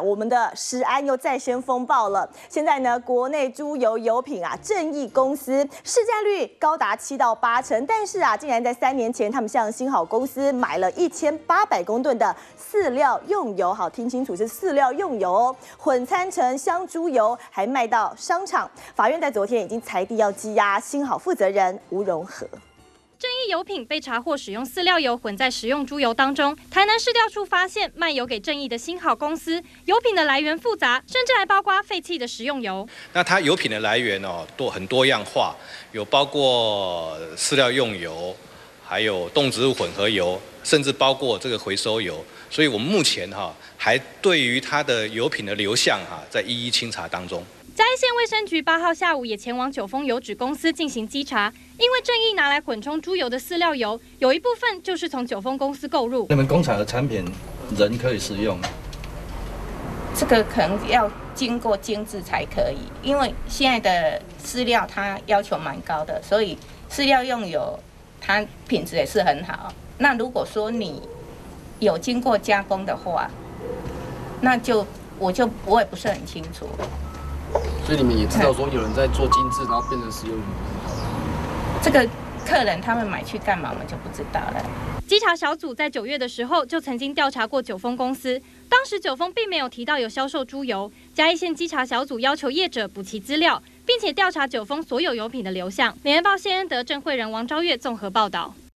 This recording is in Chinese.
我们的食安又再生风暴了。现在呢，国内猪油油品啊，正义公司市占率高达七到八成，但是啊，竟然在三年前，他们向新好公司买了一千八百公吨的饲料用油，好听清楚是饲料用油哦，混掺成香猪油，还卖到商场。法院在昨天已经裁定要羁押新好负责人吴荣和。油品被查获使用饲料油混在食用猪油当中。台南市调处发现卖油给正义的新好公司，油品的来源复杂，甚至还包括废弃的食用油。那它油品的来源哦，多很多样化，有包括饲料用油，还有动植物混合油，甚至包括这个回收油。所以我们目前哈还对于它的油品的流向哈在一一清查当中。嘉义县卫生局八号下午也前往九峰油脂公司进行稽查，因为正义拿来混充猪油的饲料油，有一部分就是从九峰公司购入。你们工厂的产品人可以食用？这个可能要经过精制才可以，因为现在的饲料它要求蛮高的，所以饲料用油它品质也是很好。那如果说你有经过加工的话，那就我就我也不是很清楚。所以你们也知道说有人在做精致，然后变成食用油。这个客人他们买去干嘛，我们就不知道了。稽查小组在九月的时候就曾经调查过九丰公司，当时九丰并没有提到有销售猪油。嘉义县稽查小组要求业者补齐资料，并且调查九丰所有油品的流向。联合报谢恩德郑慧仁王昭月综合报道。